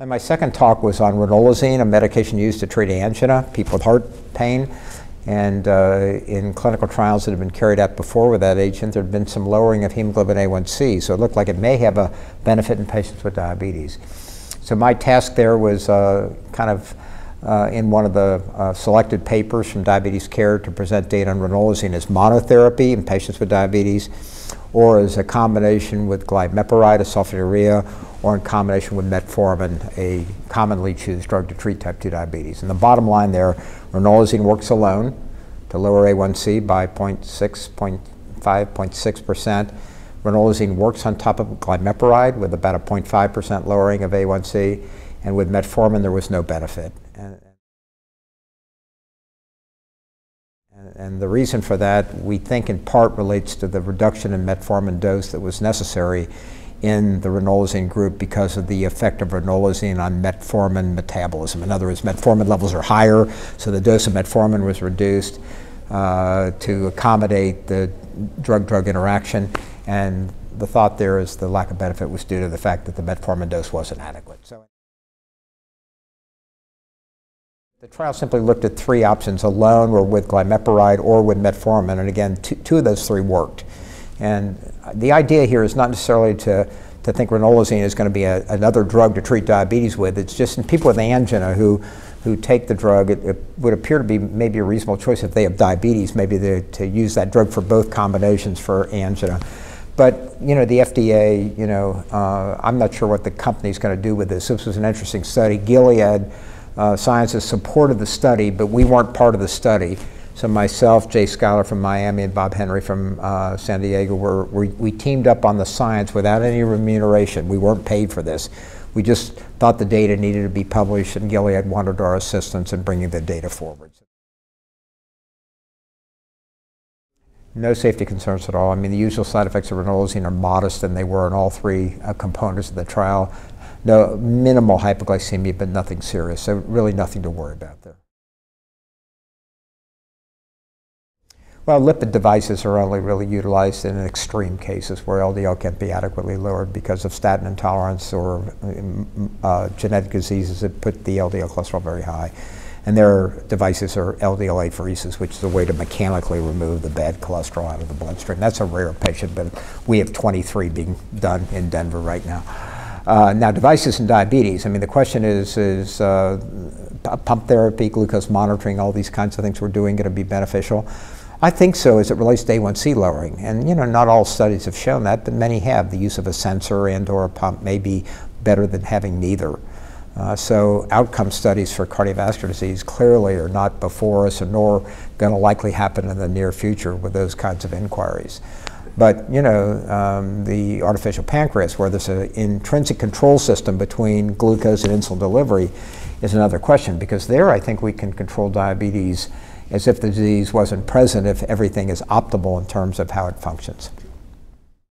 And my second talk was on ranolazine, a medication used to treat angina, people with heart pain. And uh, in clinical trials that have been carried out before with that agent, there had been some lowering of hemoglobin A1C. So it looked like it may have a benefit in patients with diabetes. So my task there was uh, kind of uh, in one of the uh, selected papers from Diabetes Care to present data on ranolazine as monotherapy in patients with diabetes or as a combination with glimepiride, a sulfonylurea, or in combination with metformin, a commonly used drug to treat type 2 diabetes. And the bottom line there, ranolazine works alone to lower A1C by 0.6, 0.5, 0.6%. Ranolazine works on top of glimepiride with about a 0.5% lowering of A1C, and with metformin there was no benefit. And, and the reason for that, we think in part relates to the reduction in metformin dose that was necessary in the ranolazine group because of the effect of ranolazine on metformin metabolism. In other words, metformin levels are higher, so the dose of metformin was reduced uh, to accommodate the drug-drug interaction. And the thought there is the lack of benefit was due to the fact that the metformin dose wasn't adequate. So the trial simply looked at three options, alone or with glimepiride or with metformin. And again, two, two of those three worked. And the idea here is not necessarily to, to think ranolazine is going to be a, another drug to treat diabetes with. It's just in people with angina who, who take the drug, it, it would appear to be maybe a reasonable choice if they have diabetes, maybe to use that drug for both combinations for angina. But you know, the FDA, you know, uh, I'm not sure what the company's going to do with this. This was an interesting study. Gilead uh, Sciences supported the study, but we weren't part of the study. So myself, Jay Skyler from Miami, and Bob Henry from uh, San Diego, were, we teamed up on the science without any remuneration. We weren't paid for this. We just thought the data needed to be published, and Gilead wanted our assistance in bringing the data forward. No safety concerns at all. I mean, the usual side effects of ranolazine are modest, and they were in all three uh, components of the trial. No minimal hypoglycemia, but nothing serious. So really nothing to worry about there. Well, lipid devices are only really utilized in extreme cases where LDL can't be adequately lowered because of statin intolerance or um, uh, genetic diseases that put the LDL cholesterol very high. And their devices are LDL apheresis, which is a way to mechanically remove the bad cholesterol out of the bloodstream. That's a rare patient, but we have 23 being done in Denver right now. Uh, now, devices in diabetes, I mean, the question is, is uh, pump therapy, glucose monitoring, all these kinds of things we're doing going to be beneficial? I think so as it relates to A1C lowering. And you know, not all studies have shown that, but many have. The use of a sensor and or a pump may be better than having neither. Uh, so outcome studies for cardiovascular disease clearly are not before us and nor going to likely happen in the near future with those kinds of inquiries. But you know, um, the artificial pancreas, where there's an intrinsic control system between glucose and insulin delivery, is another question because there I think we can control diabetes as if the disease wasn't present if everything is optimal in terms of how it functions.